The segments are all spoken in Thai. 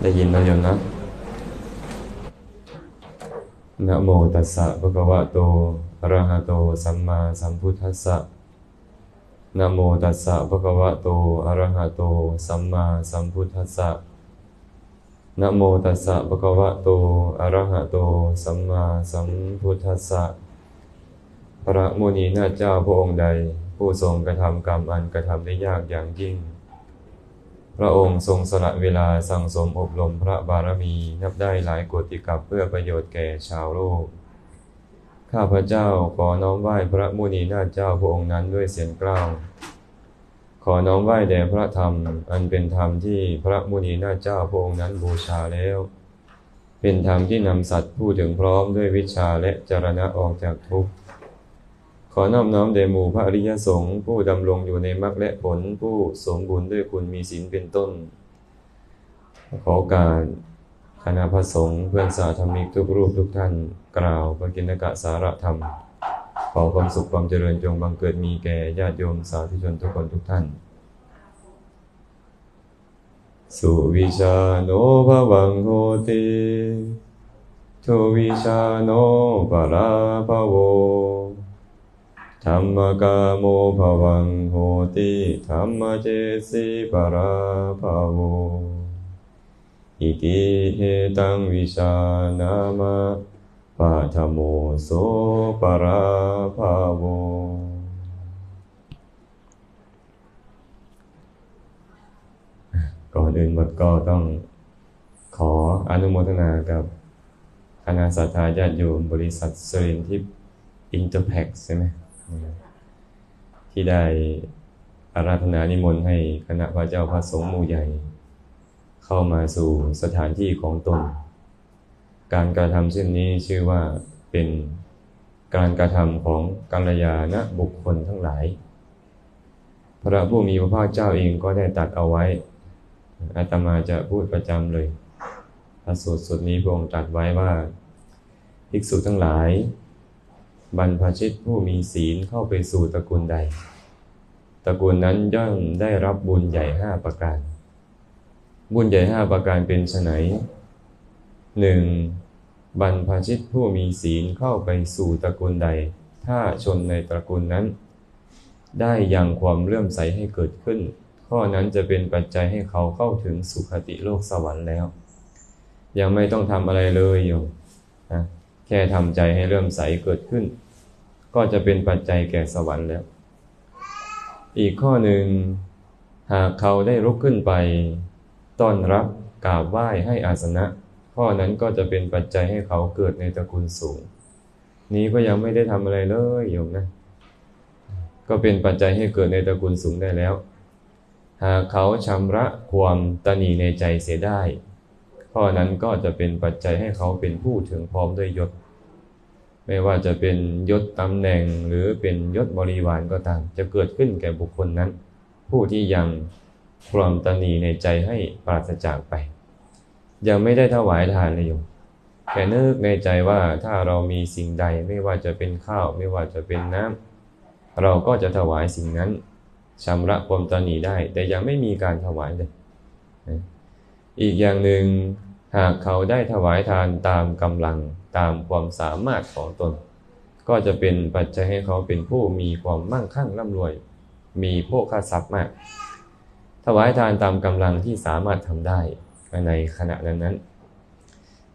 ได้ยินนะโยมนะนะโมตัสสะภะคะวะโตอะระหะโตสัมมาสัมพุทธัสสะนะโมตัสสะภะคะวะโตอะระหะโตสัมมาสัมพุทธัสสะนะโมตัสสะภะคะวะโตอะระหะโตสัมมาสัมพุทธัสสะพระมุนีนาเจ้าพระองค์ใด ผู้ทรงกระทำกรรมอันกระทำได้ยากอย่างยิ่ง พระองค์ทรงสละเวลาสั่งสมอบรมพระบารมีนับได้หลายกติกับเพื่อประโยชน์แก่ชาวโลก ข้าพระเจ้าขอน้อมไหว้พระมุนีนาเจ้าพระองค์นั้นด้วยเสียงกล้าว ขอน้อมไหว้แด่พระธรรม อันเป็นธรรมที่พระมุนีนาเจ้าพระองค์นั้นบูชาแล้ว เป็นธรรมที่นำสัตว์ผู้ถึงพร้อมด้วยวิชาและจรณะออกจากทุกข์ ขอนอบน้อมแด่หมู่พระอริยสงฆ์ผู้ดำรงอยู่ในมรรคและผลผู้สมบูรณ์ด้วยคุณมีศีลเป็นต้น ขอการคณะพระสงฆ์เพื่อนสาธมิกทุกรูปทุกท่านกล่าวปกิณกะสาระธรรม ขอความสุขความเจริญจงบังเกิดมีแก่ญาติโยมสาธุชนทุกคนทุกท่าน สุวิชาโนภวังโหติทุวิชาโนปราภโว ธรรมกาโมภวังโหติธรรมเจสิปราภาโวอิติเหตังวิชานามะปัทโมโสปราภาโวก่อนอื่นหมดก็ต้องขออนุโมทนากับคณะศรัทธาญาติโยมบริษัทศิรินทร์ทิพย์อินเตอร์แพ็กใช่ไหม ที่ได้อาราธนานิมนต์ให้คณะพระเจ้าพระสงฆ์หมู่ใหญ่ เข้ามาสู่สถานที่ของตน การกระทำเช่นนี้ชื่อว่าเป็นการกระทำของกัลยาณบุคคลทั้งหลาย พระผู้มีพระภาคเจ้าเองก็ได้ตรัสเอาไว้อาตมาจะพูดประจำเลยพระสูตรสุดนี้พระองค์ตรัสไว้ว่า ภิกษุทั้งหลาย บรรพชิตผู้มีศีลเข้าไปสู่ตระกูลใด ตระกูลนั้นย่อมได้รับบุญใหญ่ห้าประการ บุญใหญ่ห้าประการเป็นไฉนหนึ่งบรรพชิตผู้มีศีลเข้าไปสู่ตระกูลใด ถ้าชนในตระกูลนั้น ได้อยังความเลื่อมใสให้เกิดขึ้น ข้อนั้นจะเป็นปัจจัยให้เขาเข้าถึงสุคติโลกสวรรค์แล้ว ยังไม่ต้องทำอะไรเลยโยมนะแค่ทำใจให้เริ่มใสเกิดขึ้น ก็จะเป็นปัจจัยแก่สวรรค์แล้ว อีกข้อหนึ่ง หากเขาได้ลุกขึ้นไป ต้อนรับกราบไหว้ให้อาสนะ ข้อนั้นก็จะเป็นปัจจัยให้เขาเกิดในตระกูลสูง นี้ก็ยังไม่ได้ทำอะไรเลยโยมนะ ก็เป็นปัจจัยให้เกิดในตระกูลสูงได้แล้ว หากเขาชำระความตนีในใจเสียได้ ข้อนั้นก็จะเป็นปัจจัยให้เขาเป็นผู้ถึงพร้อมด้วยยศ ไม่ว่าจะเป็นยศตำแหน่งหรือเป็นยศบริวารก็ตาม จะเกิดขึ้นแก่บุคคลนั้น ผู้ที่ยังความตนีในใจให้ปราศจากไป ยังไม่ได้ถวายทานเลยโยมแค่นึกในใจว่าถ้าเรามีสิ่งใดไม่ว่าจะเป็นข้าว ไม่ว่าจะเป็นน้ำเราก็จะถวายสิ่งนั้นชำระความตนีได้ แต่ยังไม่มีการถวายเลยอีกอย่างหนึ่งหากเขาได้ถวายทานตามกำลัง ตามความสามารถของตน ก็จะเป็นปัจจัยให้เขาเป็นผู้มีความมั่งคั่งร่ำรวย มีโภคทรัพย์มาก ถวายทานตามกำลังที่สามารถทำได้ในขณะนั้นนั้น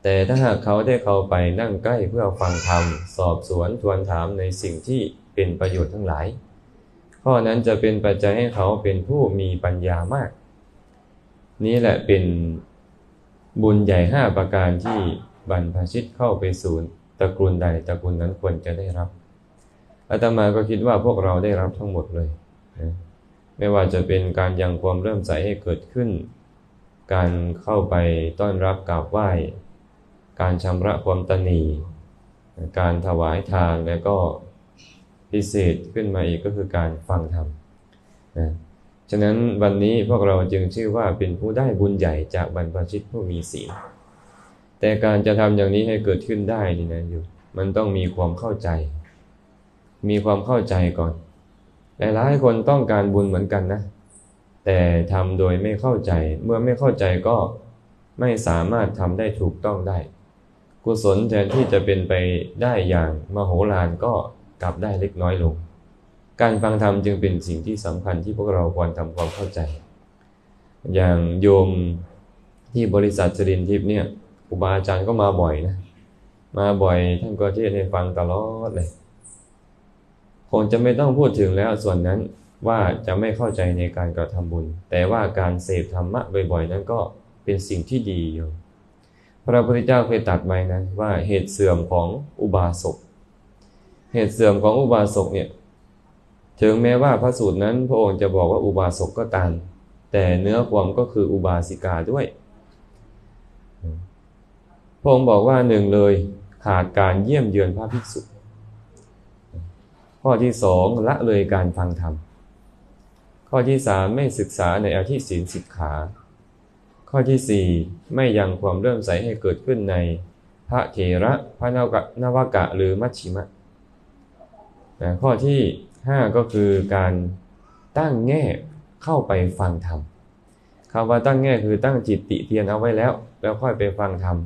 แต่ถ้าหากเขาได้เข้าไปนั่งใกล้เพื่อฟังธรรม สอบสวนทวนถามในสิ่งที่เป็นประโยชน์ทั้งหลาย ข้อนั้นจะเป็นปัจจัยให้เขาเป็นผู้มีปัญญามาก นี่แหละเป็นบุญใหญ่ห้าประการที่ บรรพชิตเข้าไปสู่ตระกูลใดตระกูลนั้นควรจะได้รับอาตมาก็คิดว่าพวกเราได้รับทั้งหมดเลยนะไม่ว่าจะเป็นการยังความเริ่มใสให้เกิดขึ้น การเข้าไปต้อนรับกราบไหว้ การชำระความตนีการถวายทานและก็พิเศษขึ้นมาอีกก็คือการฟังธรรมนะฉะนั้นวันนี้พวกเราจึงชื่อว่าเป็นผู้ได้บุญใหญ่จากบรรพชิตผู้มีศีล แต่การจะทำอย่างนี้ให้เกิดขึ้นได้นี่นะอยู่มันต้องมีความเข้าใจ มีความเข้าใจก่อนหลายๆคนต้องการบุญเหมือนกันนะ แต่ทำโดยไม่เข้าใจ เมื่อไม่เข้าใจก็ไม่สามารถทำได้ถูกต้องได้ กุศลแทนที่จะเป็นไปได้อย่างมโหฬารก็กลับได้เล็กน้อยลง การฟังธรรมจึงเป็นสิ่งที่สำคัญที่พวกเราควรทำความเข้าใจ อย่างโยมที่บริษัทจรินทิพย์เนี่ย รูบาอาจารย์ก็มาบ่อยนะ มาบ่อยท่านก็เทศให้ฟังตลอดเลยคงจะไม่ต้องพูดถึงแล้วส่วนนั้นว่าจะไม่เข้าใจในการกระทำบุญ แต่ว่าการเสพธรรมะบ่อยๆ นั้นก็เป็นสิ่งที่ดีอยู่ พระพุทธเจ้าเคยตัดไว้นะว่าเหตุเสื่อมของอุบาสก เหตุเสื่อมของอุบาสกเนี่ย ถึงแม้ว่าพระสูตรนั้นพระองค์จะบอกว่าอุบาสกก็ตาม แต่เนื้อความก็คืออุบาสิกาด้วย พระองค์บอกว่าหนึ่งเลยขาดการเยี่ยมเยือนพระภิกษุ ข้อที่สองละเลยการฟังธรรม ข้อที่สามไม่ศึกษาในอาทิศีลสิกขา ข้อที่สี่ไม่ยังความเริ่มใสให้เกิดขึ้นในพระเถระพระนวกะนวกะหรือมัชชิมะข้อที่ห้าก็คือการตั้งแง่เข้าไปฟังธรรมคำว่าตั้งแง่คือตั้งจิตติเตียนเอาไว้แล้ว แล้วค่อยไปฟังธรรม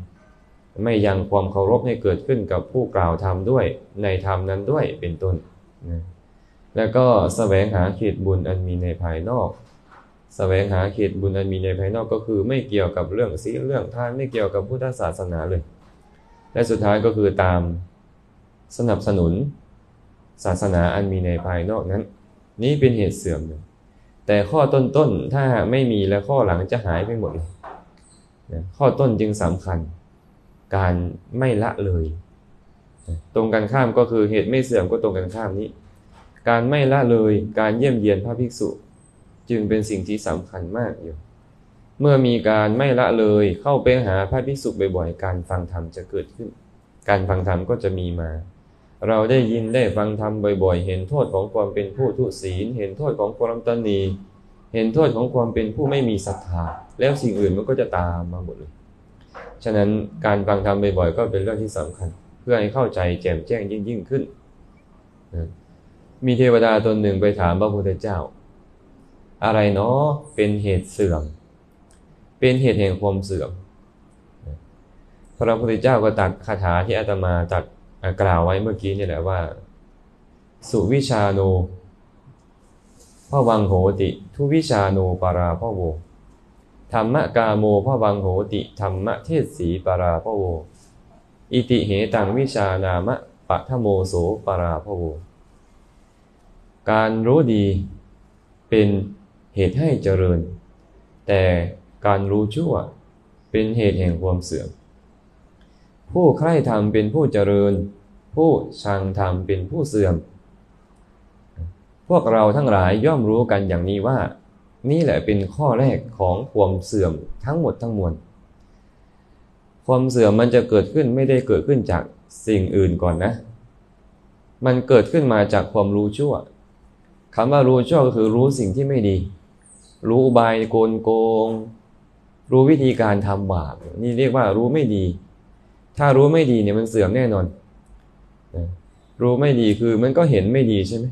ไม่ยังความเคารพให้เกิดขึ้นกับผู้กล่าวธรรมด้วย ในธรรมนั้นด้วยเป็นต้นนะแล้วก็สแสวงหาเขตบุญอันมีในภายนอกสแสวงหาเขตบุญอันมีในภายนอกก็คือ ไม่เกี่ยวกับเรื่องศีลเรื่องทานไม่เกี่ยวกับพุทธศาสนาเลย และสุดท้ายก็คือตามสนับสนุน ศาสนาอันมีในภายนอกนั้น นี้เป็นเหตุเสื่อมเลยแต่ข้อต้นๆถ้าไม่มีแล้วข้อหลังจะหายไปหมดเลยข้อต้นจึงสำคัญ การไม่ละเลย ตรงกันข้ามก็คือเหตุไม่เสื่อมก็ตรงกันข้ามนี้ การไม่ละเลยการเยี่ยมเยียนพระภิกษุ จึงเป็นสิ่งที่สำคัญมากอยู่ เมื่อมีการไม่ละเลยเข้าไปหาพระภิกษุบ่อยๆ การฟังธรรมจะเกิดขึ้น การฟังธรรมก็จะมีมา เราได้ยินได้ฟังธรรมบ่อยๆ เห็นโทษของความเป็นผู้ทุศีล เห็นโทษของความตนีเห็นโทษของความเป็นผู้ไม่มีศรัทธา แล้วสิ่งอื่นมันก็จะตามมาหมดเลย ฉะนั้นการฟังธรรมบ่อยๆก็เป็นเรื่องที่สำคัญ เพื่อให้เข้าใจแจ่มแจ้งยิ่งยิ่งขึ้น มีเทวดาตนหนึ่งไปถามพระพุทธเจ้า อะไรเนาะเป็นเหตุเสื่อม เป็นเหตุแห่งความเสื่อม พระพุทธเจ้าก็ตัดคาถาที่อาตมาตัดกล่าวไว้เมื่อกี้นี่แหละว่า สุวิชาโนพระวังโหติ ทุวิชาโนปาราพ่อโว ธรรมกาโมพระวังโหติธรรมเทศสีปาราพโว อิติเหตังวิชานามะปะทโมโสปาราพโว การรู้ดีเป็นเหตุให้เจริญ แต่การรู้ชั่วเป็นเหตุแห่งความเสื่อม ผู้ใคร่ธรรมเป็นผู้เจริญ ผู้ชังธรรมเป็นผู้เสื่อม พวกเราทั้งหลายย่อมรู้กันอย่างนี้ว่า นี่แหละเป็นข้อแรกของความเสื่อมทั้งหมดทั้งมวล ความเสื่อมมันจะเกิดขึ้นไม่ได้เกิดขึ้นจากสิ่งอื่นก่อนนะ มันเกิดขึ้นมาจากความรู้ชั่วคำว่ารู้ชั่วก็คือรู้สิ่งที่ไม่ดี รู้บายโกนโกง รู้วิธีการทำบาปนี่เรียกว่ารู้ไม่ดี ถ้ารู้ไม่ดีเนี่ยมันเสื่อมแน่นอน รู้ไม่ดีคือมันก็เห็นไม่ดีใช่ไหม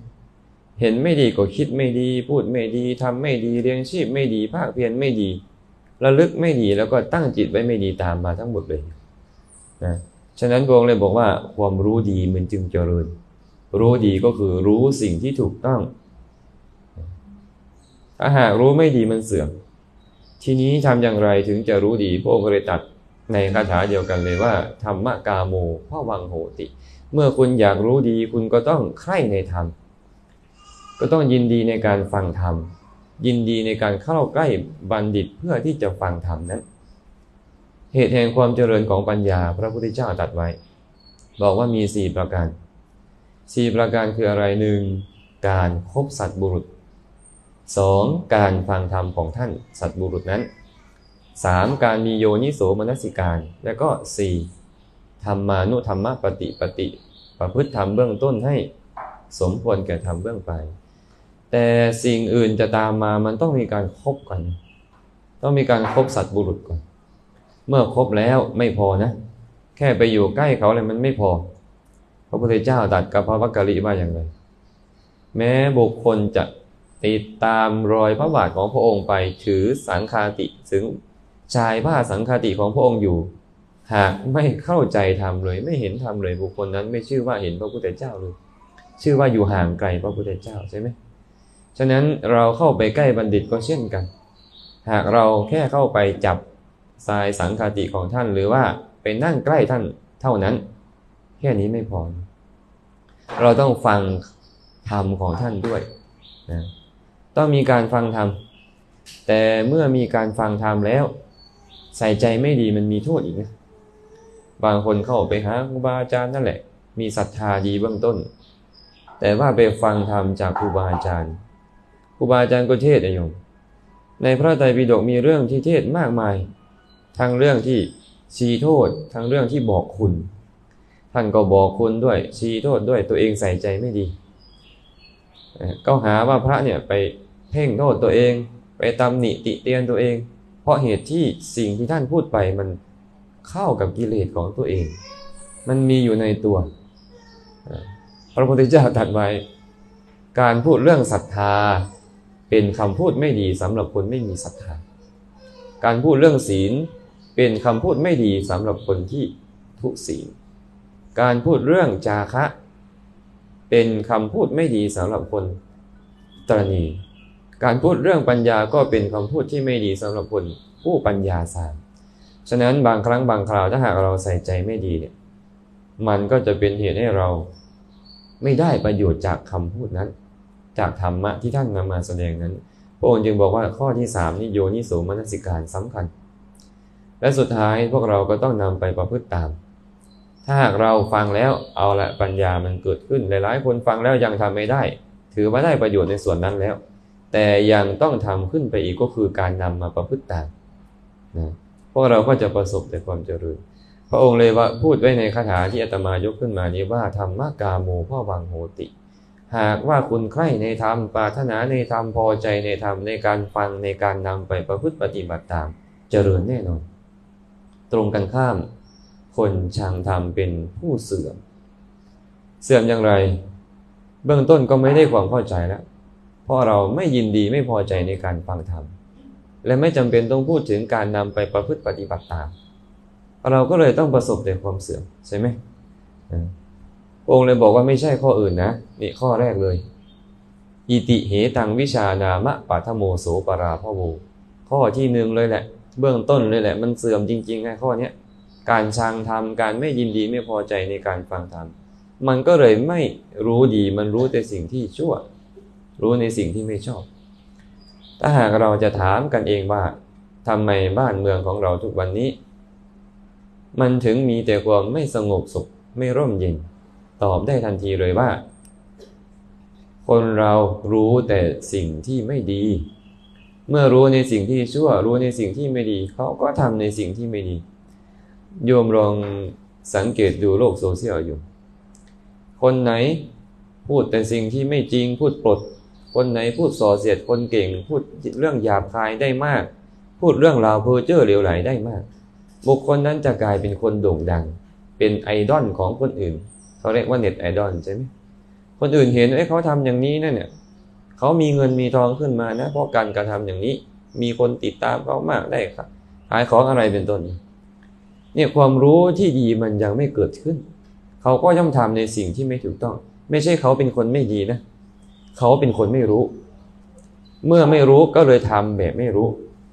เห็นไม่ดีก็คิดไม่ดี พูดไม่ดีทำไม่ดีเรียงชีพไม่ดีภาคเพียรไม่ดี ระลึกไม่ดีแล้วก็ตั้งจิตไว้ไม่ดีตามมาทั้งหมดเลยนะฉะนั้นพระองค์เลยบอกว่าความรู้ดีมันจึงเจริญ รู้ดีก็คือรู้สิ่งที่ถูกต้องถ้าหากรู้ไม่ดีมันเสื่อม ทีนี้ทำอย่างไรถึงจะรู้ดีพระองค์เลยตัดในคาถาเดียวกันเลยว่าธรรมกาโมพ่อวังโหติ เมื่อคุณอยากรู้ดีคุณก็ต้องใคร่ในธรรม ก็ต้องยินดีในการฟังธรรม ยินดีในการเข้าใกล้บัณฑิตเพื่อที่จะฟังธรรมนั้น เหตุแห่งความเจริญของปัญญาพระพุทธเจ้าตัดไว้ บอกว่ามีสี่ประการสี่ประการคืออะไรหนึ่งการคบสัตบุรุษสองการฟังธรรมของท่านสัตบุรุษนั้นสามการมีโยนิโสมนสิการ และก็สี่ธรรมานุธรรมปฏิปฏิ ประพฤติธรรมเบื้องต้นให้สมควรแก่ธรรมเบื้องไป แต่สิ่งอื่นจะตามมามันต้องมีการครบกันต้องมีการครบสัตว์บุรุษก่อน เมื่อครบแล้วไม่พอนะ แค่ไปอยู่ใกล้เขาอะไรมันไม่พอ พระพุทธเจ้าตัดกับพระวักกะลิว่าอย่างไร แม้บุคคลจะติดตามรอยพระบาทของพระองค์ไปถือสังคาติถึงชายผ้าสังคติของพระองค์อยู่ หากไม่เข้าใจธรรมเลย ไม่เห็นธรรมเลยบุคคลนั้นไม่ชื่อว่าเห็นพระพุทธเจ้าเลย ชื่อว่าอยู่ห่างไกลพระพุทธเจ้าใช่ไหม ฉะนั้นเราเข้าไปใกล้บัณฑิตก็เช่นกัน หากเราแค่เข้าไปจับทรายสังคติของท่าน หรือว่าไปนั่งใกล้ท่านเท่านั้น แค่นี้ไม่พอ เราต้องฟังธรรมของท่านด้วยนะต้องมีการฟังธรรม แต่เมื่อมีการฟังธรรมแล้ว ใส่ใจไม่ดีมันมีโทษอีกนะบางคนเข้าไปหาครูบาอาจารย์นั่นแหละ มีศรัทธาดีเบื้องต้น แต่ว่าไปฟังธรรมจากครูบาอาจารย์ ครูบาอาจารย์ก็เทศนะโยม ในพระไตรปิฎกมีเรื่องที่เทศมากมาย ทั้งเรื่องที่ชี้โทษ ทั้งเรื่องที่บอกคุณ ท่านก็บอกคุณด้วยชี้โทษด้วยตัวเองใส่ใจไม่ดี ก็หาว่าพระเนี่ยไปเพ่งโทษตัวเอง ไปตำหนิติเตียนตัวเอง เพราะเหตุที่สิ่งที่ท่านพูดไปมันเข้ากับกิเลสของตัวเอง มันมีอยู่ในตัว พระพุทธเจ้าตรัสไว้ การพูดเรื่องศรัทธา เป็นคำพูดไม่ดีสำหรับคนไม่มีศรัทธา การพูดเรื่องศีลเป็นคำพูดไม่ดีสำหรับคนที่ทุศีล การพูดเรื่องจาคะ เป็นคำพูดไม่ดีสำหรับคนตรณี การพูดเรื่องปัญญาก็เป็นคำพูดที่ไม่ดีสำหรับคนผู้ปัญญาสามฉะนั้นบางครั้งบางคราวถ้าหากเราใส่ใจไม่ดีเนี่ย มันก็จะเป็นเหตุให้เราไม่ได้ประโยชน์จากคำพูดนั้น จากธรรมะที่ท่านนำมาแสดงนั้น พระองค์จึงบอกว่าข้อที่สามนี่โยนิโสมนสิการสำคัญ และสุดท้ายพวกเราก็ต้องนำไปประพฤติตาม ถ้าหากเราฟังแล้วเอาละปัญญามันเกิดขึ้นหลายๆคนฟังแล้วยังทำไม่ได้ ถือว่าได้ประโยชน์ในส่วนนั้นแล้ว แต่ยังต้องทำขึ้นไปอีกก็คือการนำมาประพฤติตามนะพวกเราก็จะประสบแต่ความเจริญ พระองค์เลยว่าพูดไว้ในคาถาที่อาตมายกขึ้นมานี้ว่าธรรมกาโมพ่อวังโหติ หากว่าคุณใคร่ในธรรมปรารถนาในธรรมพอใจในธรรมในการฟังในการนำไปประพฤติปฏิบัติตาม เจริญแน่นอน ตรงกันข้าม คนชังธรรมเป็นผู้เสื่อม เสื่อมอย่างไร เบื้องต้นก็ไม่ได้ความเข้าใจแล้ว เพราะเราไม่ยินดีไม่พอใจในการฟังธรรมและไม่จำเป็นต้องพูดถึงการนำไปประพฤติปฏิบัติตาม เราก็เลยต้องประสบแต่ความเสื่อมใช่ไหม องค์เลยบอกว่าไม่ใช่ข้ออื่นนะนี่ข้อแรกเลยอิติเหตังวิชานามะปัทโมโสปราพโวข้อที่หนึ่งเลยแหละ เบื้องต้นเลยแหละ มันเสื่อมจริงๆไงข้อเนี้ยการชังธรรมการไม่ยินดีไม่พอใจในการฟังธรรมมันก็เลยไม่รู้ดีมันรู้แต่สิ่งที่ชั่ว รู้ในสิ่งที่ไม่ชอบ ถ้าหากเราจะถามกันเองว่าทำไมบ้านเมืองของเราทุกวันนี้ มันถึงมีแต่ความไม่สงบสุขไม่ร่มเย็น ตอบได้ทันทีเลยว่า คนเรารู้แต่สิ่งที่ไม่ดี เมื่อรู้ในสิ่งที่ชั่ว รู้ในสิ่งที่ไม่ดี เขาก็ทำในสิ่งที่ไม่ดี โยมลองสังเกตดูโลกโซเชียลอยู่ คนไหนพูดแต่สิ่งที่ไม่จริง พูดปด คนไหนพูดส่อเสียด คนเก่ง พูดเรื่องหยาบคายได้มาก พูดเรื่องราวเพ้อเจ้อเหลวไหลได้มาก บุคคลนั้นจะกลายเป็นคนโด่งดัง เป็นไอดอลของคนอื่น เขาเรียกว่าเน็ตไอดอลใช่ไหมคนอื่นเห็นไอ้เขาทำอย่างนี้นั่นเนี่ยเขามีเงินมีทองขึ้นมานะ เพราะการกระทำอย่างนี้ มีคนติดตามเขามากได้ครับขายของอะไรเป็นต้น เนี่ยความรู้ที่ดีมันยังไม่เกิดขึ้น เขาก็ย่อมทำในสิ่งที่ไม่ถูกต้อง ไม่ใช่เขาเป็นคนไม่ดีนะ เขาเป็นคนไม่รู้ เมื่อไม่รู้ก็เลยทำแบบไม่รู้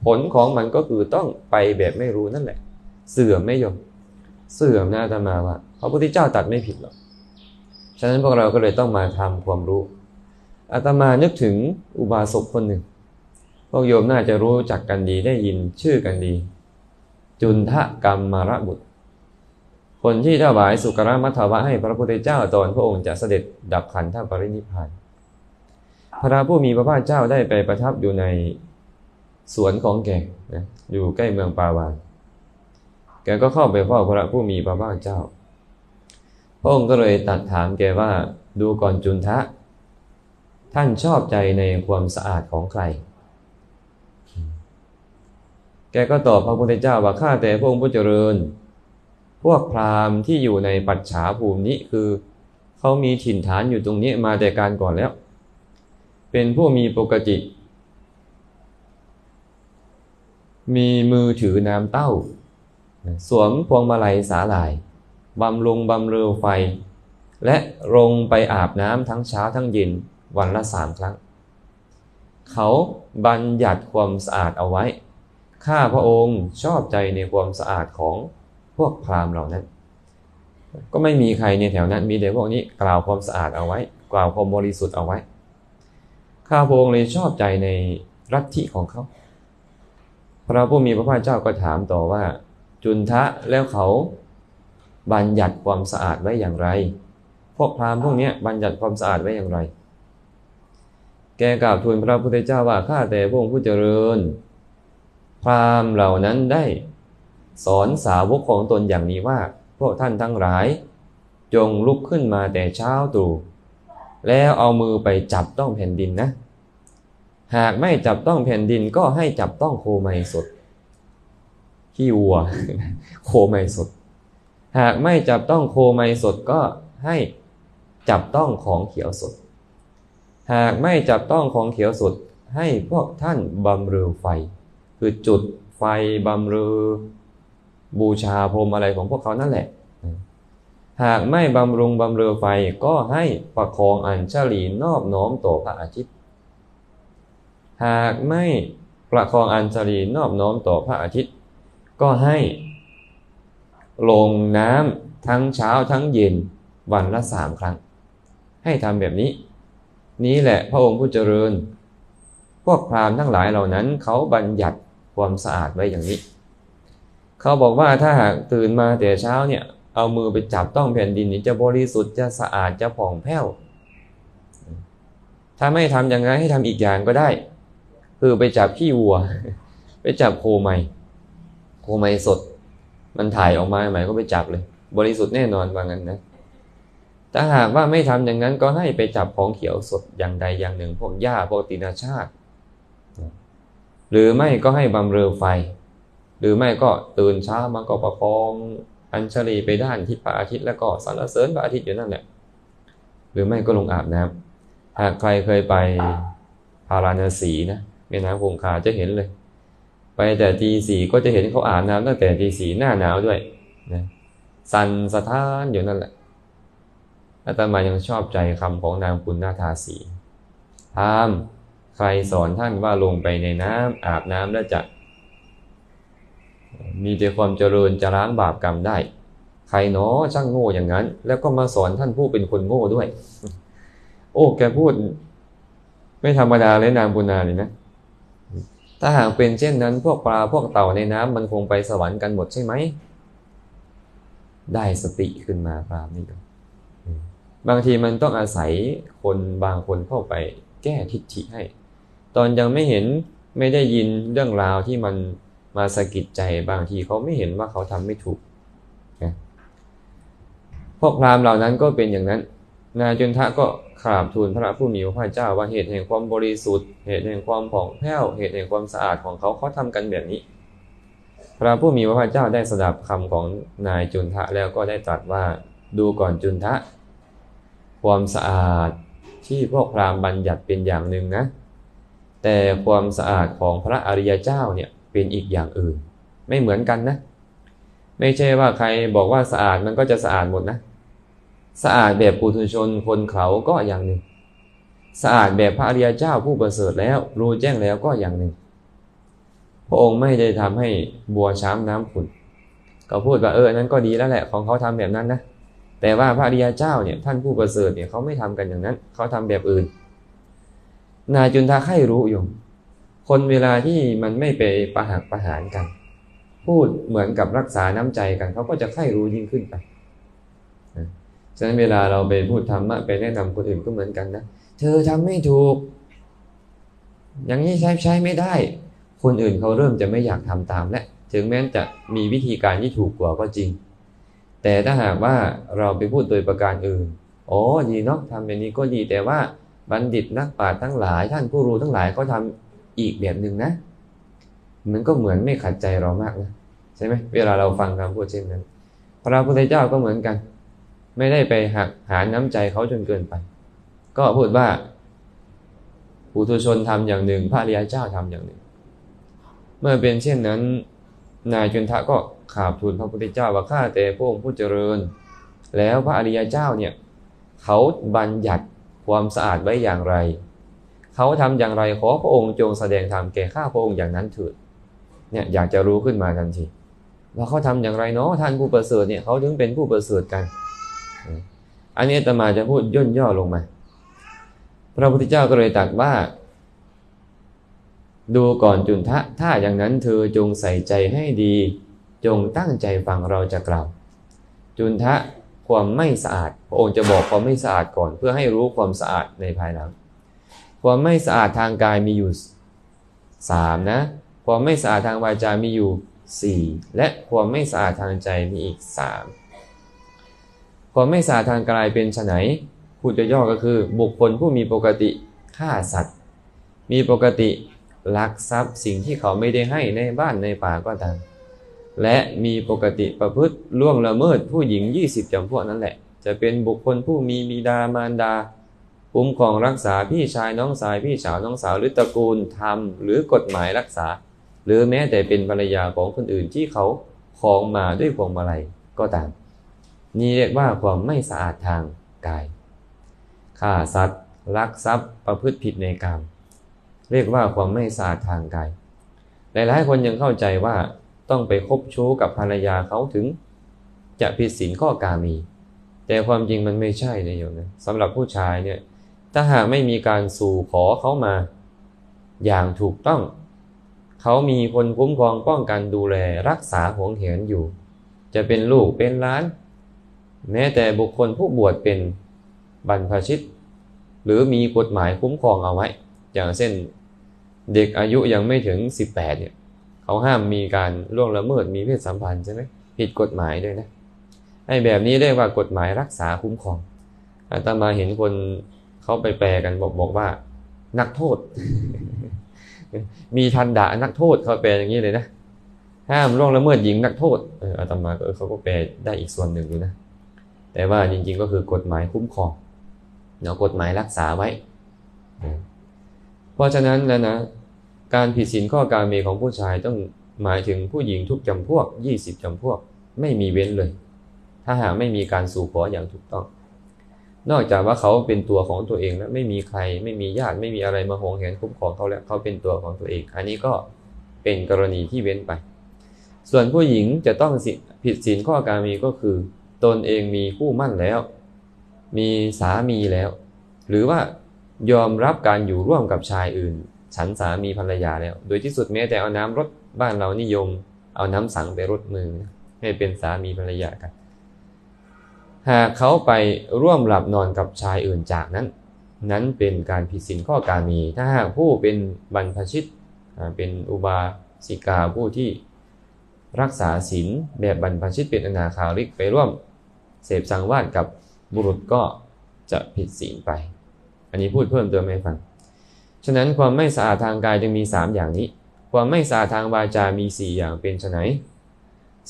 ผลของมันก็คือต้องไปแบบไม่รู้นั่นแหละ เสื่อมไม่ยอมเสื่อมนะธรรมาว่า พระพุทธเจ้าตัดไม่ผิดหรอก ฉะนั้นพวกเราก็เลยต้องมาทำความรู้ อาตมานึกถึงอุบาสกคนหนึ่ง พวกโยมน่าจะรู้จักกันดีได้ยินชื่อกันดี จุนทะกรรมมารบุตร คนที่ถวายสุกรมัทวะให้พระพุทธเจ้าตอนพระองค์จะเสด็จดับขันธปรินิพาน พระผู้มีพระภาคเจ้าได้ไปประทับอยู่ในสวนของแกนะอยู่ใกล้เมืองปาวาน แกก็เข้าไปเฝ้าพระผู้มีพระภาคเจ้า พระองค์ก็เลยตัดถามแกว่าดูก่อนจุนทะ ท่านชอบใจในความสะอาดของใคร แกก็ตอบพระพุทธเจ้าว่าข้าแต่พระองค์ผู้เจริญ พวกพราหมณ์ที่อยู่ในปัจฉาภูมินี้คือเขามีถิ่นฐานอยู่ตรงนี้มาแต่การก่อนแล้ว เป็นผู้มีปกติ มีมือถือน้ำเต้า สวมพวงมาลัยสาหร่าย บำรุงบำเรอไฟ และลงไปอาบน้ำทั้งเช้าทั้งเย็นวันละสามครั้ง เขาบัญญัติความสะอาดเอาไว้ ข้าพระองค์ชอบใจในความสะอาดของพวกพราหมณ์เหล่านั้น ก็ไม่มีใครในแถวนั้นมีแต่พวกนี้กล่าวความสะอาดเอาไว้ กล่าวความบริสุทธิ์เอาไว้ ข้าพระองค์เลยชอบใจในรัฐิของเขา พระผู้มีพระภาคเจ้าก็ถามต่อว่า จุนทะแล้วเขา บัญญัติความสะอาดไว้อย่างไร พวกพราหมณ์พวกนี้บัญญัติความสะอาดไว้อย่างไร แกกล่าวทูลพระพุทธเจ้าว่าข้าแต่พระองค์ผู้เจริญ พราหมณ์เหล่านั้นได้ สอนสาวกของตนอย่างนี้ว่า พวกท่านทั้งหลาย จงลุกขึ้นมาแต่เช้าตรู่แล้วเอามือไปจับต้องแผ่นดินนะ หากไม่จับต้องแผ่นดินก็ให้จับต้องโคไมสดขี้วัว โคไมสด หากไม่จับต้องโคไมสดก็ให้จับต้องของเขียวสด หากไม่จับต้องของเขียวสด ให้พวกท่านบำเรอไฟ คือจุดไฟบำเรอบูชาพรมอะไรของพวกเขานั่นแหละ หากไม่บำรุงบำเรอไฟก็ให้ประคองอัญชลีนอบน้อมต่อพระอาทิตย์ หากไม่ประคองอัญชลีนอบน้อมต่อพระอาทิตย์ ก็ให้ ลงน้ำทั้งเช้าทั้งเย็นวันละสามครั้ง ให้ทำแบบนี้ นี้แหละพระองค์ผู้เจริญ พวกพราหมณ์ทั้งหลายเหล่านั้น เขาบัญญัติความสะอาดไว้อย่างนี้ เขาบอกว่าถ้าหากตื่นมาแต่เช้าเนี่ยเอามือไปจับต้องแผ่นดินนี้จะบริสุทธิ์จะสะอาดจะผ่องแผ้ว ถ้าไม่ทำอย่างไรให้ทำอีกอย่างก็ได้ คือไปจับขี้วัว ไปจับโคไมโคไมสด มันถ่ายออกมาใหม่ก็ไปจับเลย บริสุทธิ์แน่นอนว่างั้นนะถ้าหากว่าไม่ทำอย่างนั้นก็ให้ไปจับของเขียวสดอย่างใดอย่างหนึ่ง พวกหญ้าพวกตินาชาติ หรือไม่ก็ให้บำเรอไฟ หรือไม่ก็ตื่นเช้ามาก็ประคองอัญชลีไปด้านทิศพระอาทิตย์แล้วก็สรรเสริญพระอาทิตย์อยู่นั่นแหละ หรือไม่ก็ลงอาบน้ำหากใครเคยไปพาราณสีนะแม่น้ำคงคาจะเห็นเลย ไปแต่ตีสี่ก็จะเห็นเขาอาบน้ำตั้งแต่ตีสี่หน้าหนาวด้วยนะสันสะท้านอยู่นั่นแหละอาตมายังชอบใจคำของนางปุณณาทาสีพามใครสอนท่านว่าลงไปในน้ำอาบน้ำแล้วจะมีแต่ความเจริญจะล้างบาปกรรมได้ ใครเนาะช่างโง่อย่างนั้น แล้วก็มาสอนท่านผู้เป็นคนโง่ด้วย โอ้ แกพูด ไม่ธรรมดาเลยนางปุณณาเลยนะ ถ้าหากเป็นเช่นนั้น พวกปลาพวกเต่าในน้ำมันคงไปสวรรค์กันหมดใช่ไหม ได้สติขึ้นมาปลานี่บางทีมันต้องอาศัยคนบางคนเข้าไปแก้ทิฏฐิให้ ตอนยังไม่เห็นไม่ได้ยินเรื่องราวที่มันมาสะกิดใจบางทีเขาไม่เห็นว่าเขาทำไม่ถูกพวกพรามเหล่านั้นก็เป็นอย่างนั้น นาจุนทะก็ กราบทูลพระผู้มีพระภาคเจ้าว่าเหตุแห่งความบริสุทธิ์ เหตุแห่งความผ่องแผ้ว เหตุแห่งความสะอาดของเขาเขาทำกันแบบนี้ พระผู้มีพระภาคเจ้าได้สดับคำของนายจุนทะแล้วก็ได้ตรัสว่าดูก่อนจุนทะ ความสะอาดที่พวกพราหมณ์บัญญัติเป็นอย่างหนึ่งนะ แต่ความสะอาดของพระอริยเจ้าเนี่ยเป็นอีกอย่างอื่น ไม่เหมือนกันนะ ไม่ใช่ว่าใครบอกว่าสะอาดมันก็จะสะอาดหมดนะ สะอาดแบบปุถุชนคนเขาก็อย่างหนึ่ง สะอาดแบบพระอริยเจ้าผู้ประเสริฐแล้ว รู้แจ้งแล้วก็อย่างหนึ่ง พระองค์ไม่ได้ทำให้บัวช้ำน้ำขุ่นก็พูดว่าเออนั้นก็ดีแล้วแหละของเขาทำแบบนั้นนะแต่ว่าพระอริยเจ้าเนี่ยท่านผู้ประเสริฐเนี่ยเขาไม่ทำกันอย่างนั้น เขาทำแบบอื่น นายจุนทาไข่รู้อยู่คนเวลาที่มันไม่ไปประหักประหารกัน พูดเหมือนกับรักษาน้ำใจกันเขาก็จะไข่รู้ยิ่งขึ้นไป ฉะนั้นเวลาเราไปพูดธรรมะไปแนะนำคนอื่นก็เหมือนกันนะ เธอทำไม่ถูก อย่างนี้ใช้ใช้ไม่ได้ คนอื่นเขาเริ่มจะไม่อยากทำตามแล้วถึงแม้จะมีวิธีการที่ถูกกว่าก็จริง แต่ถ้าหากว่าเราไปพูดโดยประการอื่น อ๋อ ดีเนาะทำแบบนี้ก็ดีแต่ว่าบัณฑิตนักปราชญ์ทั้งหลาย ท่านผู้รู้ทั้งหลายเขาทาอีกแบบหนึ่งนะ มันก็เหมือนไม่ขัดใจเรามากนะใช่ไหมเวลาเราฟังคำพูดเช่นนั้น พระพุทธเจ้าก็เหมือนกัน ไม่ได้ไปหักหาน้ำใจเขาจนเกินไป ก็พูดว่าปุถุชนทำอย่างหนึ่ง พระริยเจ้าทำอย่างหนึ่ง เมื่อเป็นเช่นนั้น นายจุนทะก็ขาบทูลพระพุทธเจ้าว่าข้าแต่พระองค์ผู้เจริญ แล้วพระอริยเจ้าเนี่ยเขาบัญญัติความสะอาดไว้อย่างไร เขาทำอย่างไรขอพระองค์จงแสดงธรรมแก่ข้าพระองค์อย่างนั้นเถิดเนี่ยอยากจะรู้ขึ้นมาทันทีว่าเขาทำอย่างไรเนาะท่านผู้ประเสริฐเนี่ยเขาถึงเป็นผู้ประเสริฐกัน อันนี้ตมาจะพูดย่นย่อลงมา พระพุทธเจ้าก็เลยตรัสว่า ดูก่อนจุนทะ ถ้าอย่างนั้นเธอจงใส่ใจให้ดี จงตั้งใจฟังเราจะกล่าว จุนทะความไม่สะอาด พระองค์จะบอกความไม่สะอาดก่อน เพื่อให้รู้ความสะอาดในภายหลัง ความไม่สะอาดทางกายมีอยู่สามนะ ความไม่สะอาดทางวาจามีอยู่สี่และความไม่สะอาดทางใจมีอีกสาม ความไม่สะอาดทางกายเป็นไฉนพูดย่อก็คือ บุคคลผู้มีปกติฆ่าสัตว์ มีปกติลักทรัพย์สิ่งที่เขาไม่ได้ให้ในบ้านในป่าก็ตามและมีปกติประพฤติล่วงละเมิดผู้หญิง 20จำพวกนั้นแหละ จะเป็นบุคคลผู้มีบิดามารดาคุ้มครองรักษาพี่ชายน้องชายพี่สาวน้องสาวหรือตระกูลทำหรือกฎหมายรักษา หรือแม้แต่เป็นภรรยาของคนอื่นที่เขาครองมาด้วยพวงมาลัยก็ตาม นี่เรียกว่าความไม่สะอาดทางกายฆ่าสัตว์ลักทรัพย์ประพฤติผิดในกรรมเรียกว่าความไม่สะอาดทางกายหลายๆคนยังเข้าใจว่าต้องไปคบชู้กับภรรยาเขาถึง จะผิดศีลข้อกามี แต่ความจริงมันไม่ใช่นะโยมนะสำหรับผู้ชายเนี่ยถ้าหากไม่มีการสู่ขอเขามา อย่างถูกต้อง เขามีคนคุ้มครองป้องกันดูแลรักษาห่วงเหียนอยู่ จะเป็นลูกเป็นล้าน แม้แต่บุคคลผู้บวชเป็นบรรพชิต หรือมีกฎหมายคุ้มครองเอาไว้ อย่างเช่นเด็กอายุยังไม่ถึง 18เนี่ยเขาห้ามมีการล่วงละเมิดมีเพศสัมพันธ์ใช่ไหมผิดกฎหมายด้วยนะไอ้แบบนี้เรียกว่ากฎหมายรักษาคุ้มครองอาตมาเห็นคนเขาไปแปลกันบอกบอกว่า นักโทษ มีทันดานักโทษเขาแปลอย่างนี้เลยนะห้ามล่วงละเมิดหญิงนักโทษอออาตมาก็เขาก็แปลได้อีกส่วนหนึ่งอยู่นะ แต่ว่าจริงๆก็คือกฎหมายคุ้มครองเนาะกฎหมายรักษาไว้ เพราะฉะนั้นแล้วนะ การผิดศีลข้อการเมของผู้ชายต้องหมายถึงผู้หญิงทุกจำพวก 20จำพวก ไม่มีเว้นเลย ถ้าหากไม่มีการสู่ขออย่างถูกต้อง นอกจากว่าเขาเป็นตัวของตัวเองแล้วไม่มีใครไม่มีญาติไม่มีอะไรมาหวงแหนคุ้มครองเขาแล้วเขาเป็นตัวของตัวเอง อันนี้ก็เป็นกรณีที่เว้นไป ส่วนผู้หญิงจะต้องผิดศีลข้อการมีก็คือ ตนเองมีคู่มั่นแล้ว มีสามีแล้ว หรือว่ายอมรับการอยู่ร่วมกับชายอื่น ฉันสามีภรรยาแล้ว โดยที่สุดแม้แต่เอาน้ำรดบ้านเรานิยม เอาน้ำสังไปรดมือ ให้เป็นสามีภรรยากัน หากเขาไปร่วมหลับนอนกับชายอื่นจากนั้น นั้นเป็นการผิดศีลข้อการมี ถ้าหากผู้เป็นบรรพชิตเป็นอุบาสิกาผู้ที่รักษาศีลแบบบรรพชิตเป็นอนาคาริกไปร่วม เสพสังวาสกับบุรุษก็จะผิดศีลไป อันนี้พูดเพิ่มเติมให้ฟัง ฉะนั้นความไม่สะอาดทางกายจึงมี 3 อย่างนี้ ความไม่สะอาดทางวาจามี 4 อย่างเป็นไฉน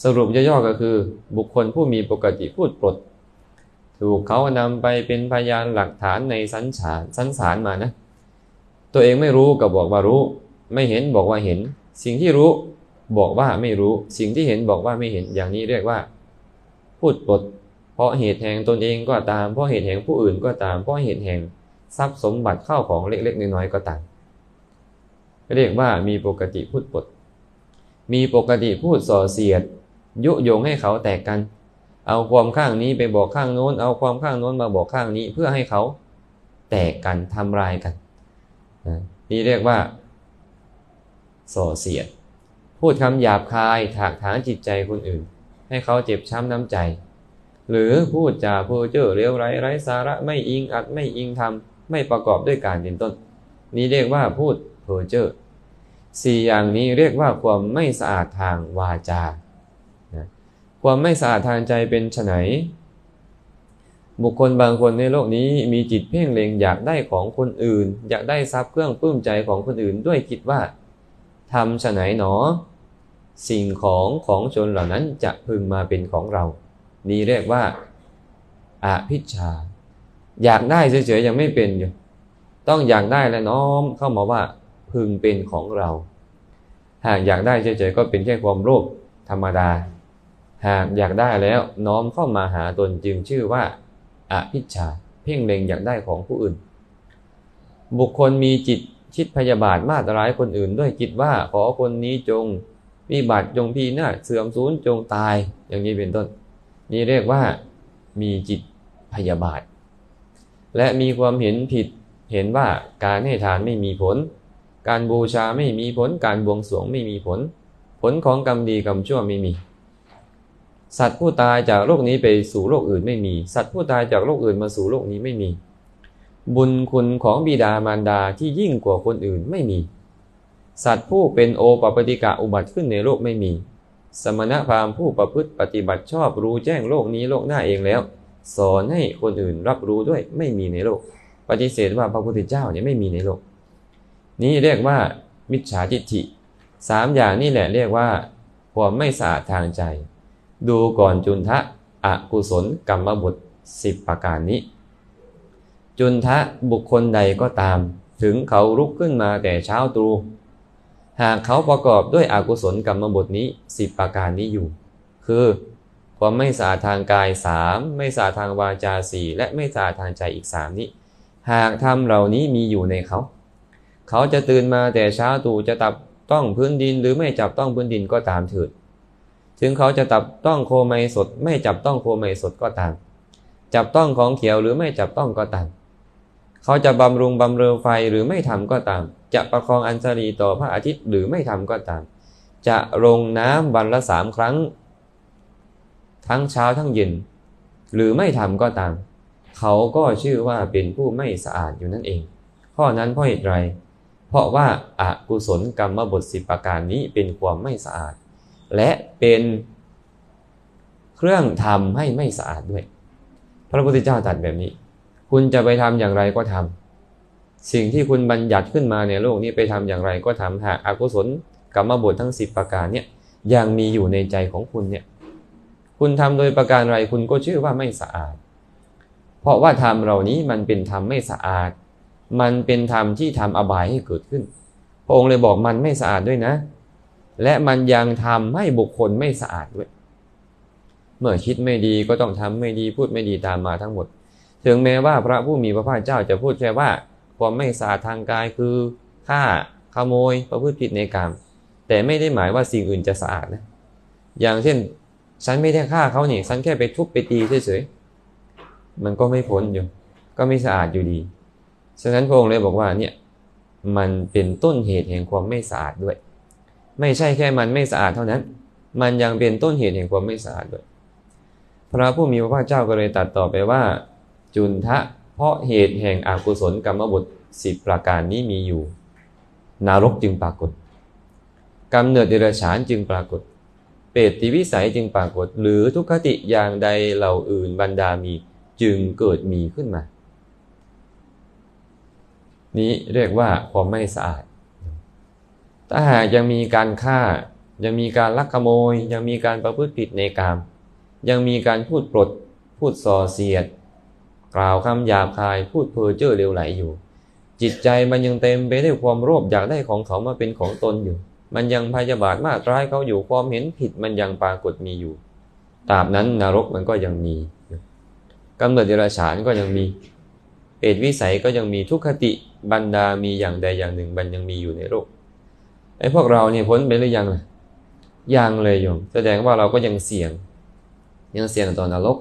สรุปย่อๆก็คือ บุคคลผู้มีปกติพูดปลด ถูกเขานำไปเป็นพยานหลักฐานในสันฉานสันสารมานะ ตัวเองไม่รู้ก็บอกว่ารู้ ไม่เห็นบอกว่าเห็น สิ่งที่รู้บอกว่าไม่รู้ สิ่งที่เห็นบอกว่าไม่เห็น อย่างนี้เรียกว่า พูดปลด ราะเหตุแห่งตนเองก็ตาม เพราะเหตุแห่งผู้อื่นก็ตาม เพราะเหตุแห่งทรัพย์สมบัติเข้าของเล็กๆน้อยๆก็ตาม เรียกว่ามีปกติพูดปด มีปกติพูดส่อเสียด ยุโยงให้เขาแตกกัน เอาความข้างนี้ไปบอกข้างโน้น เอาความข้างโน้นมาบอกข้างนี้ เพื่อให้เขาแตกกันทำลายกันนี่เรียกว่าส่อเสียด พูดคำหยาบคายถากถางจิตใจคนอื่น ให้เขาเจ็บช้ำน้ำใจ หรือพูดจาเพ้อเจ้อเลี้ยวไร้ไร้สาระไม่อิงอัดไม่อิงทำไม่ประกอบด้วยการเป็นต้น นี้เรียกว่าพูดเพอเจอร์สี่อย่างนี้เรียกว่าความไม่สะอาดทางวาจา ความไม่สะอาดทางใจเป็นไฉนบุคคลบางคนในโลกนี้มีจิตเพ่งเล็งอยากได้ของคนอื่น อยากได้ทรัพย์เครื่องปลื้มใจของคนอื่นด้วยคิดว่าทำไฉนหนอ สิ่งของของชนเหล่านั้นจะพึงมาเป็นของเรา นี้เรียกว่าอาพิชา อยากได้เฉยๆยังไม่เป็นอยู่ ต้องอยากได้และน้อมเข้ามาว่าพึงเป็นของเรา หากอยากได้เฉยๆก็เป็นแค่ความโลภธรรมดา หากอยากได้แล้วน้อมเข้ามาหาตนจึงชื่อว่าอภิชา เพ่งเล็งอยากได้ของผู้อื่น บุคคลมีจิตคิดพยาบาทมาตร้ายคนอื่น ด้วยจิตว่าขอคนนี้จงวิบัติจงพีนาเสื่อมสูญจงตายอย่างนี้เป็นต้น นี่เรียกว่ามีจิตพยาบาท และมีความเห็นผิดเห็นว่าการให้ทานไม่มีผล การบูชาไม่มีผล การบวงสรวงไม่มีผล ผลของกรรมดีกรรมชั่วไม่มี สัตว์ผู้ตายจากโลกนี้ไปสู่โลกอื่นไม่มี สัตว์ผู้ตายจากโลกอื่นมาสู่โลกนี้ไม่มี บุญคุณของบิดามารดาที่ยิ่งกว่าคนอื่นไม่มี สัตว์ผู้เป็นโอปปติกะอุบัติขึ้นในโลกไม่มี สมณพราหมณ์ผู้ประพฤติปฏิบัติชอบรู้แจ้งโลกนี้โลกหน้าเองแล้ว สอนให้คนอื่นรับรู้ด้วยไม่มีในโลก ปฏิเสธว่าพระพุทธเจ้าเนี่ยไม่มีในโลก นี้เรียกว่ามิจฉาทิฏฐิสามอย่างนี่แหละเรียกว่าความไม่สะอาดทางใจ ดูก่อนจุนทะอกุศลกรรมบุตรสิบประการนี้ จุนทะบุคคลใดก็ตาม ถึงเขาลุกขึ้นมาแต่เช้าตรู่ หากเขาประกอบด้วยอกุศลกรรมบทนี้สิบประการนี้อยู่ คือความไม่สะอาดทางกายสามไม่สะอาดทางวาจาสี่และไม่สะอาดทางใจอีกสามนี้ หากทำเหล่านี้มีอยู่ในเขา เขาจะตื่นมาแต่เช้าตู่จะตับต้องพื้นดินหรือไม่จับต้องพื้นดินก็ตามเถิด ถึงเขาจะตับต้องโคไมสด ไม่จับต้องโคไมสดก็ตาม จับต้องของเขียวหรือไม่จับต้องก็ตาม เขาจะบำรุงบำเรอไฟหรือไม่ทำก็ตาม จะประคองอัญชลีต่อพระอาทิตย์หรือไม่ทำก็ตาม จะลงน้ำวันละสามครั้ง ทั้งเช้าทั้งเย็น หรือไม่ทำก็ตาม เขาก็ชื่อว่าเป็นผู้ไม่สะอาดอยู่นั่นเอง ข้อนั้นเพราะเหตุไร เพราะว่าอากุศลกรรมบทสิบประการนี้เป็นความไม่สะอาด และเป็นเครื่องทำให้ไม่สะอาดด้วย พระพุทธเจ้าตรัสแบบนี้ คุณจะไปทำอย่างไรก็ทำ สิ่งที่คุณบัญญัติขึ้นมาในโลกนี้ไปทำอย่างไรก็ทำหากอากุศลกรรมบททั้งสิบประการเนี่ยยังมีอยู่ในใจของคุณเนี่ยคุณทำโดยประการใดคุณก็ชื่อว่าไม่สะอาด เพราะว่าธรรมเหล่านี้มันเป็นธรรมไม่สะอาด มันเป็นธรรมที่ทำอบายให้เกิดขึ้น พระองค์เลยบอกมันไม่สะอาดด้วยนะ และมันยังทำให้บุคคลไม่สะอาดด้วย เมื่อคิดไม่ดีก็ต้องทำไม่ดีพูดไม่ดีตามมาทั้งหมด ถึงแม้ว่าพระผู้มีพระภาคเจ้าจะพูดแค่ว่า ความไม่สะอาดทางกายคือฆ่าขโมยประพฤติผิดในกรรมแต่ไม่ได้หมายว่าสิ่งอื่นจะสะอาดนะอย่างเช่น ฉันไม่ได้ฆ่าเขานี่ฉันแค่ไปทุบไปตีเฉยๆมันก็ไม่พ้นอยู่ ก็ไม่สะอาดอยู่ดีฉะนั้นพระองค์เลยบอกว่าเนี่ยมันเป็นต้นเหตุแห่งความไม่สะอาดด้วย ไม่ใช่แค่มันไม่สะอาดเท่านั้น มันยังเป็นต้นเหตุแห่งความไม่สะอาดด้วย พระผู้มีพระภาคเจ้าก็เลยตัดต่อไปว่า จุนทะ เพราะเหตุแห่งอกุศลกรรมบทสิบประการนี้มีอยู่ นรกจึงปรากฏกำเนิดเดรัจฉานจึงปรากฏ เปรตติวิสัยจึงปรากฏ หรือทุกขติอย่างใดเหล่าอื่นบรรดามีจึงเกิดมีขึ้นมา นี้เรียกว่าความไม่สะอาด ถ้าหากยังมีการฆ่า ยังมีการลักขโมย ยังมีการประพฤติผิดในกาม ยังมีการพูดปลด พูดส่อเสียด กล่าวคำหยาบคายพูดเพ้อเจ้อเร็วไหลอยู่ จิตใจมันยังเต็มไปด้วยความโลภอยากได้ของเขามาเป็นของตนอยู่ มันยังพยาบาทมากร้ายเขาอยู่ความเห็นผิดมันยังปรากฏมีอยู่ตราบนั้นนรกมันก็ยังมีกำเนิดเดรัจฉานก็ยังมีเปรตวิสัยก็ยังมีทุกขติบรรดามีอย่างใดอย่างหนึ่งมันยังมีอยู่ในโลกไอ้พวกเราเนี่ยพ้นไปหรือยังล่ะยังเลยโยมแสดงว่าเราก็ยังเสี่ยง ยังเสี่ยงต่อนรก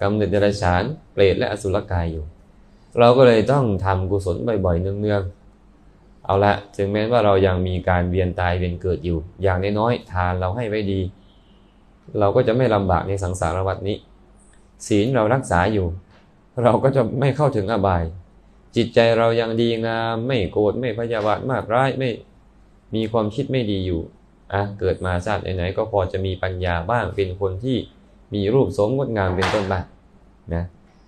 กำเนิดเดรัจฉานเปรตและอสุรกายอยู่ เราก็เลยต้องทำกุศลบ่อยๆเนืองๆเอาละถึงแม้ว่าเรายังมีการเวียนตายเวียนเกิดอยู่ อย่างน้อยๆทานเราให้ไว้ดี เราก็จะไม่ลำบากในสังสารวัฏนี้ ศีลเรารักษาอยู่ เราก็จะไม่เข้าถึงอบาย จิตใจเรายังดีงาม ไม่โกรธไม่พยาบาทมากร้ายไม่มีความคิดไม่ดีอยู่อะเกิดมาชาติไหนๆก็พอจะมีปัญญาบ้างเป็นคนที่ มีรูปสมงดงามเป็นต้นบ้างนะ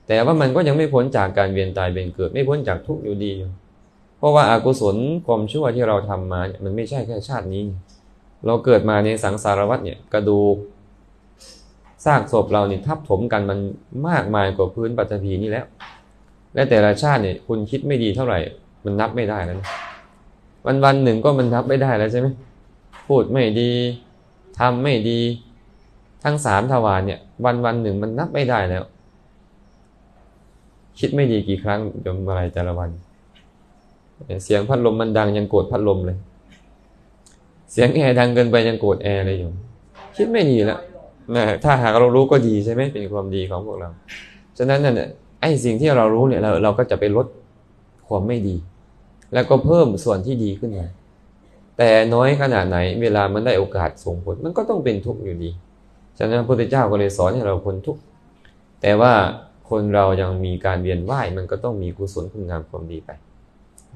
แต่ว่ามันก็ยังไม่พ้นจากการเวียนตายเป็นเกิด ไม่พ้นจากทุกข์อยู่ดี เพราะว่าอากุศลความชั่วที่เราทำมาเนี่ยมันไม่ใช่แค่ชาตินี้ เราเกิดมาในสังสารวัฏเนี่ยกระดูกซากศพเราเนี่ยทับถมกันมันมากมายกว่าพื้นปัตภีนี่แล้ว และแต่ละชาติเนี่ยคุณคิดไม่ดีเท่าไหร่ มันนับไม่ได้แล้ววันวันหนึ่งก็มันนับไม่ได้แล้วใช่ไหมพูดไม่ดีทำไม่ดี ทั้งสามทวารเนี่ย วันวันหนึ่งมันนับไม่ได้แล้ว คิดไม่ดีกี่ครั้งยมอะไรแต่ละวัน เสียงพัดลมมันดังยังโกรธพัดลมเลย เสียงแอร์ดังเกินไปยังโกรธแอร์เลยโยมคิดไม่ดีแล้วนะถ้าหากเรารู้ก็ดีใช่ไหมเป็นความดีของพวกเรา ฉะนั้นเนี่ยไอ้สิ่งที่เรารู้เนี่ยเราเราก็จะไปลดความไม่ดี แล้วก็เพิ่มส่วนที่ดีขึ้นมาแต่น้อยขนาดไหน เวลามันได้โอกาสส่งผล มันก็ต้องเป็นทุกข์อยู่ดี ฉะนั้นพระพุทธเจ้าก็เลยสอนให้เราพ้นทุกข์แต่ว่าคนเรายังมีการเวียนว่ายมันก็ต้องมีกุศลคุณงามความดีไป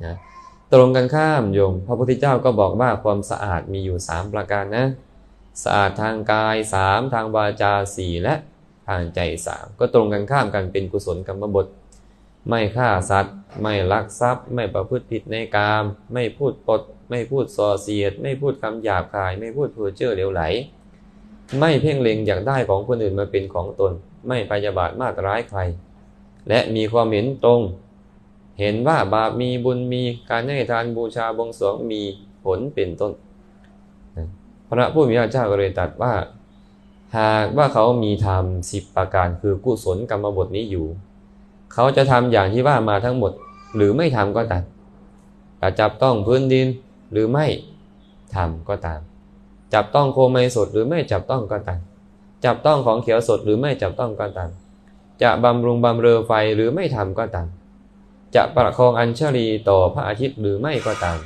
นะตรงกันข้ามโยม พระพุทธเจ้าก็บอกว่าความสะอาดมีอยู่สามประการนะ สะอาดทางกายสามทางวาจาสี่และทางใจสามก็ตรงกันข้ามกันเป็นกุศลกรรมบท ไม่ฆ่าสัตว์ ไม่ลักทรัพย์ ไม่ประพฤติผิดในกาม ไม่พูดปด ไม่พูดส่อเสียด ไม่พูดคำหยาบคาย ไม่พูดเพ้อเจ้อเหลวไหล ไม่เพ่งเล็งอยากได้ของคนอื่นมาเป็นของตน ไม่พยาบาทมาตร้ายใคร และมีความเห็นตรง เห็นว่าบาปมีบุญมีการให้ทานบูชาบงสวงมีผลเป็นต้น พระผู้มีพระเจ้าก็เลยตรัสว่า หากว่าเขามีธรรมสิบประการคือกุศลกรรมบทนี้อยู่ เขาจะทำอย่างที่ว่ามาทั้งหมด หรือไม่ทำก็ตามจะจับต้องพื้นดินหรือไม่ทำก็ตาม จับต้องโคไมสดหรือไม่จับต้องก็ตามจับต้องของเขียวสดหรือไม่จับต้องก็ตามจะบำรุงบำเรอไฟหรือไม่ทำก็ตามจะประคองอัญชลีต่อพระอาทิตย์หรือไม่ก็ตาม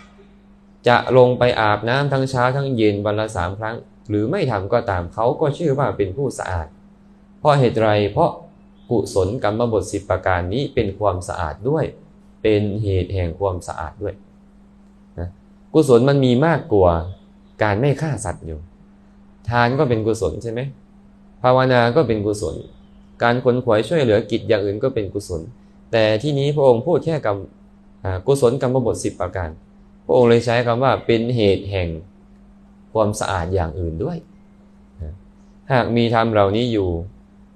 จะลงไปอาบน้ำทั้งเช้าทั้งเย็นวันละสามครั้ง หรือไม่ทำก็ตามเขาก็ชื่อว่าเป็นผู้สะอาด เพราะเหตุไรเพราะกุศลกรรมบทสิบประการนี้เป็นความสะอาดด้วย เป็นเหตุแห่งความสะอาดด้วยนะกุศลมันมีมากกว่า การไม่ฆ่าสัตว์อยู่ ทานก็เป็นกุศลใช่ไหมภาวนาก็เป็นกุศล การขนขวายช่วยเหลือกิจอย่างอื่นก็เป็นกุศล แต่ที่นี้พระองค์พูดแค่กรรมกุศลกรรมบทสิบประการ พระองค์เลยใช้คำว่าเป็นเหตุแห่งความสะอาดอย่างอื่นด้วย หากมีธรรมเหล่านี้อยู่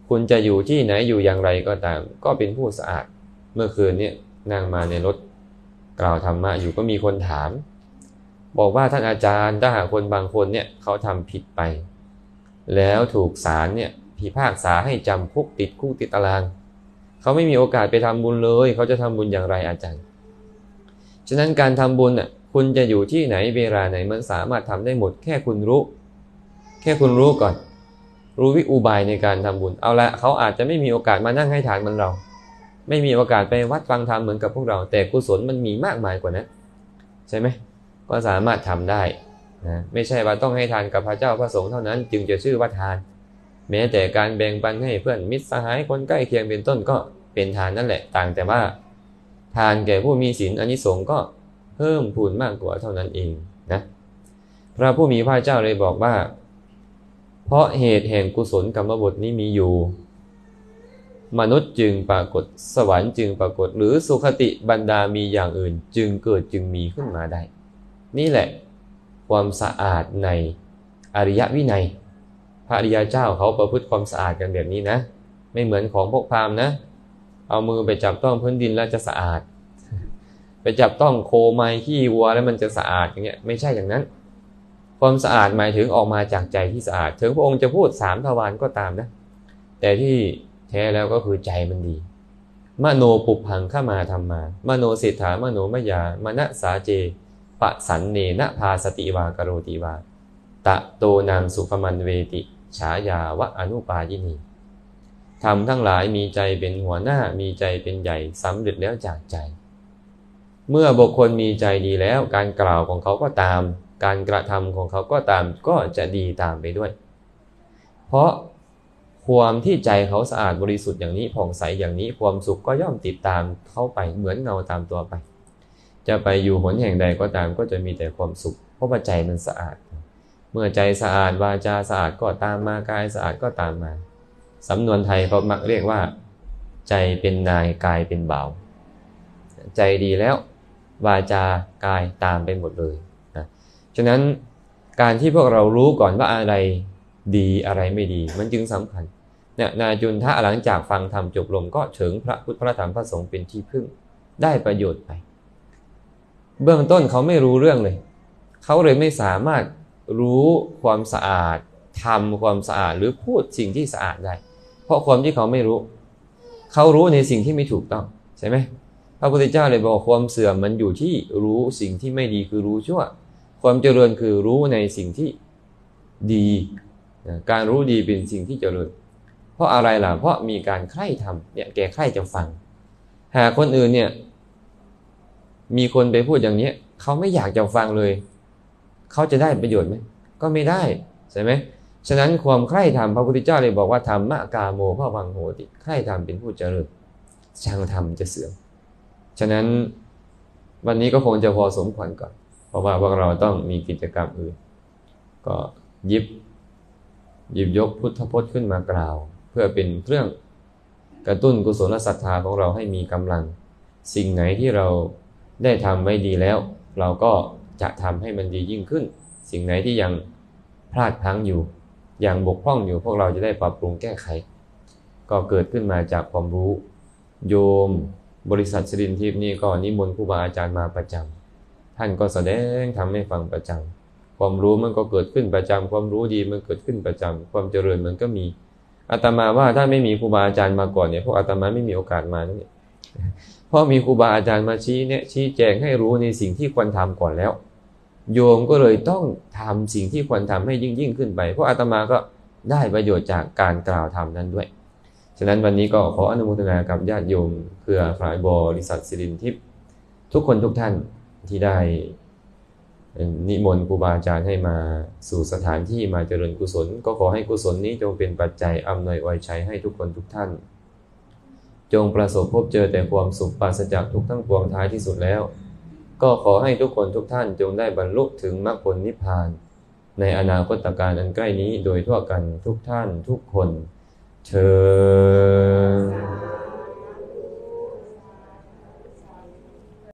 คุณจะอยู่ที่ไหนอยู่อย่างไรก็ตาม ก็เป็นผู้สะอาด เมื่อคืนนี้นั่งมาในรถกล่าวธรรมะอยู่ก็มีคนถาม บอกว่าท่านอาจารย์ถ้าหากคนบางคนเนี่ยเขาทำผิดไป แล้วถูกศาลเนี่ยพิพากษาให้จำคุกติดคุกติดตาราง เขาไม่มีโอกาสไปทำบุญเลย เขาจะทำบุญอย่างไรอาจารย์ ฉะนั้นการทำบุญอะคุณจะอยู่ที่ไหนเวลาไหนมันสามารถทำได้หมด แค่คุณรู้ แค่คุณรู้ก่อน รู้วิอุบายในการทำบุญ เอาละเขาอาจจะไม่มีโอกาสมานั่งให้ทานเหมือนเรา ไม่มีโอกาสไปวัดฟังธรรมเหมือนกับพวกเรา แต่กุศลมันมีมากมายกว่านั้นใช่ไหม ก็สามารถทำได้นะไม่ใช่ว่าต้องให้ทานกับพระเจ้าพระสงฆ์เท่านั้น จึงจะชื่อว่าทาน แม้แต่การแบ่งปันให้เพื่อนมิตรสหายคนใกล้เคียงเป็นต้นก็เป็นทานนั่นแหละต่างแต่ว่า ทานแก่ผู้มีศีลอันนี้สงก็เพิ่มพูนมากกว่าเท่านั้นเองนะพระผู้มีพระเจ้าเลยบอกว่า เพราะเหตุแห่งกุศลกรรมบทนี้มีอยู่ มนุษย์จึงปรากฏสวรรค์จึงปรากฏหรือสุขติบรรดามีอย่างอื่น จึงเกิดจึงมีขึ้นมาได้ นี่แหละความสะอาดในอริยวินัย พระอริยเจ้าเขาประพฤติความสะอาดกันแบบนี้นะ ไม่เหมือนของพวกพราหมณ์นะ เอามือไปจับต้องพื้นดินแล้วจะสะอาด ไปจับต้องโคไม้ขี้วัวแล้วมันจะสะอาดอย่างเงี้ยไม่ใช่อย่างนั้น ความสะอาดหมายถึงออกมาจากใจที่สะอาด ถึงพระองค์จะพูดสามทวารก็ตามนะ แต่ที่แท้แล้วก็คือใจมันดีมโนปุพังข้ามาทำมา มโนสิทธามโนมยามณสาเจ ปะสันเนนะพาสติวากโรติวา ตะโตนางสุขมันเวติ ฉายาวะอนุปายินีทำทั้งหลายมีใจเป็นหัวหน้ามีใจเป็นใหญ่สำเร็จแล้วจากใจ เมื่อบุคคลมีใจดีแล้ว การกล่าวของเขาก็ตาม การกระทำของเขาก็ตามก็จะดีตามไปด้วย เพราะความที่ใจเขาสะอาดบริสุทธิ์อย่างนี้ผ่องใสอย่างนี้ความสุขก็ย่อมติดตามเข้าไปเหมือนเงาตามตัวไป จะไปอยู่หนแห่งใดก็ตามก็จะมีแต่ความสุข เพราะว่าใจมันสะอาด เมื่อใจสะอาดวาจาสะอาดก็ตามมากายสะอาดก็ตามมาสำนวนไทยเขามักเรียกว่า ใจเป็นนายกายเป็นเบาใจดีแล้ววาจากายตามไปหมดเลยนะฉะนั้นการที่พวกเรารู้ก่อนว่าอะไรดีอะไรไม่ดี มันจึงสำคัญเนี่ยนาจุนถ้าหลังจากฟังธรรมจบลงก็ถึงพระพุทธพระธรรมพระสงฆ์เป็นที่พึ่งได้ประโยชน์ไป เบื้องต้นเขาไม่รู้เรื่องเลย เขาเลยไม่สามารถรู้ความสะอาดทำความสะอาดหรือพูดสิ่งที่สะอาดได้ เพราะความที่เขาไม่รู้ เขารู้ในสิ่งที่ไม่ถูกต้องใช่ไหมพระพุทธเจ้าเลยบอกความเสื่อมมันอยู่ที่รู้สิ่งที่ไม่ดีคือรู้ชั่ว ความเจริญคือรู้ในสิ่งที่ดีการรู้ดีเป็นสิ่งที่เจริญ เพราะอะไรล่ะเพราะมีการใคร่ทำเนี่ยแกใคร่จะฟัง หากคนอื่นเนี่ย มีคนไปพูดอย่างนี้เขาไม่อยากจะฟังเลย เขาจะได้ประโยชน์ไหมก็ไม่ได้ใช่ไหมฉะนั้นความใคร่ธรรมพระพุทธเจ้าเลยบอกว่าธรรมะกาโมพระวังโหติใคร่ธรรมเป็นผู้เจริญช่างธรรมจะเสื่อมฉะนั้นวันนี้ก็คงจะพอสมควรก่อน เพราะว่าพวกเราต้องมีกิจกรรมอื่น ก็ยิบหยิบยกพุทธพจน์ขึ้นมากล่าว เพื่อเป็นเครื่องกระตุ้นกุศลศรัทธาของเราให้มีกำลัง สิ่งไหนที่เรา ได้ทำไว้ดีแล้ว เราก็จะทำให้มันดียิ่งขึ้น สิ่งไหนที่ยังพลาดพลั้งอยู่อย่างบกพร่องอยู่พวกเราจะได้ปรับปรุงแก้ไข ก็เกิดขึ้นมาจากความรู้ โยมบริษัทสรินทิพย์นี่ก็นิมนต์ครูบาอาจารย์มาประจำท่านก็แสดงทำให้ฟังประจำความรู้มันก็เกิดขึ้นประจำความรู้ดีมันเกิดขึ้นประจำความเจริญมันก็มีอาตมาว่าถ้าไม่มีครูบาอาจารย์มาก่อนเนี่ยพวกอาตมาไม่มีโอกาสมาเนี่ย เพราะมีครูบาอาจารย์มาชี้เนี่ยชี้แจงให้รู้ในสิ่งที่ควรทำก่อนแล้ว โยมก็เลยต้องทำสิ่งที่ควรทำให้ยิ่งยิ่งขึ้นไป เพราะอาตมาก็ได้ประโยชน์จากการกล่าวธรรมนั้นด้วย ฉะนั้นวันนี้ก็ขออนุโมทนากับญาติโยมเพื่อฝ่ายบริษัทสิรินทิพย์ทุกคนทุกท่านที่ได้นิมนต์ครูบาอาจารย์ให้มาสู่สถานที่มาเจริญกุศล ก็ขอให้กุศลนี้จงเป็นปัจจัยอำนวยไว้ใช้ให้ทุกคนทุกท่าน จงประสบพบเจอแต่ความสุขปราศจากทุกทั้งปวงท้ายที่สุดแล้ว ก็ขอให้ทุกคนทุกท่านจงได้บรรลุถึงมรรคผลนิพพาน ในอนาคตการอันใกล้นี้โดยทั่วกันทุกท่านทุกคนเชิ